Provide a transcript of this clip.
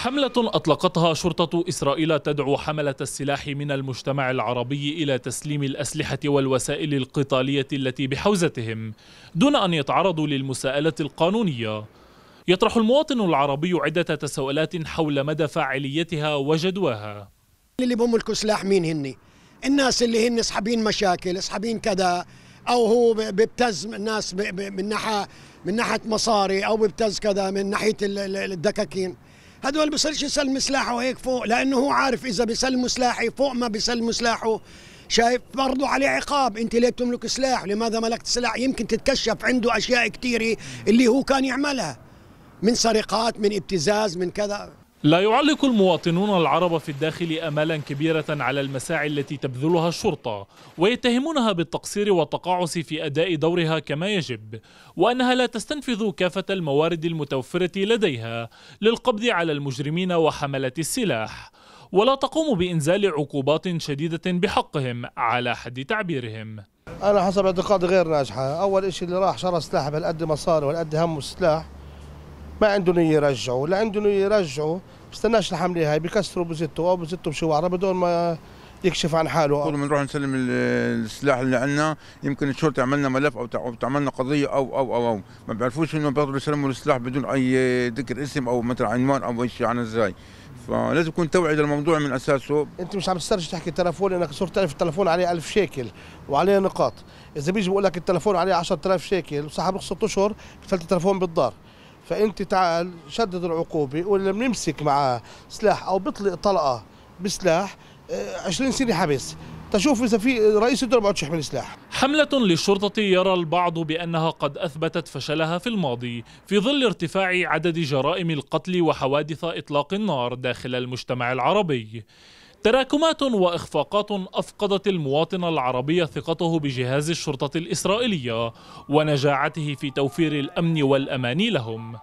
حملة أطلقتها شرطة إسرائيل تدعو حملة السلاح من المجتمع العربي إلى تسليم الأسلحة والوسائل القتالية التي بحوزتهم دون أن يتعرضوا للمساءلة القانونية. يطرح المواطن العربي عدة تساؤلات حول مدى فاعليتها وجدواها. اللي بيملكوا سلاح مين هني؟ الناس اللي هن اصحابين مشاكل اصحابين كذا أو هو بيبتز الناس من ناحيه من ناحية مصاري أو بيبتز كذا من ناحية الدكاكين. هدول بيصيرش يسلم سلاحه هيك فوق لأنه هو عارف إذا بيسلم سلاحي فوق ما بيسلم سلاحه شايف؟ برضه عليه عقاب. أنت ليه بتملك سلاح؟ لماذا ملكت سلاح؟ يمكن تتكشف عنده أشياء كثيره اللي هو كان يعملها. من سرقات من ابتزاز من كذا. لا يعلق المواطنون العرب في الداخل امالا كبيرة على المساعي التي تبذلها الشرطة ويتهمونها بالتقصير والتقاعس في أداء دورها كما يجب وأنها لا تستنفذ كافة الموارد المتوفرة لديها للقبض على المجرمين وحملة السلاح. ولا تقوم بإنزال عقوبات شديدة بحقهم على حد تعبيرهم. أنا حسب اعتقادي غير ناجحة. أول شيء اللي راح شرى سلاح بهالقد مصاري وهالقد هم السلاح ما عندهم يرجعوا. لا عندهم يرجعوا بستناش الحملة هاي بكسروا بزتوا أو بزتوا بشوارع بدون ما يكشف عن حاله. كل ما نروح نسلم السلاح اللي عندنا يمكن الشرطة عملنا ملف أو تعملنا قضية أو أو أو, أو. ما بيعرفوش إنه بيقدروا يسلموا السلاح بدون أي ذكر اسم أو مثلا عنوان أو شيء عن إزاي فلازم يكون توعية للموضوع من أساسه. أنت مش عم تسترجع تحكي تلفون إنك صرت تعرف التلفون عليه 1000 شيكل وعليه نقاط. إذا بيجي بقول لك التلفون عليه 10000 شيكل وصاحب رخصة أشهر بفلت التلفون بالدار. فإنت تعال شدد العقوبة واللي بنمسك معاه سلاح أو بيطلق طلقة بسلاح 20 آه، سنة حبس. تشوف إذا في رئيس الدولة ما يحمل سلاح حملة للشرطة يرى البعض بأنها قد أثبتت فشلها في الماضي في ظل ارتفاع عدد جرائم القتل وحوادث إطلاق النار داخل المجتمع العربي. تراكمات وإخفاقات أفقدت المواطن العربي ثقته بجهاز الشرطة الإسرائيلية ونجاعته في توفير الأمن والامان لهم.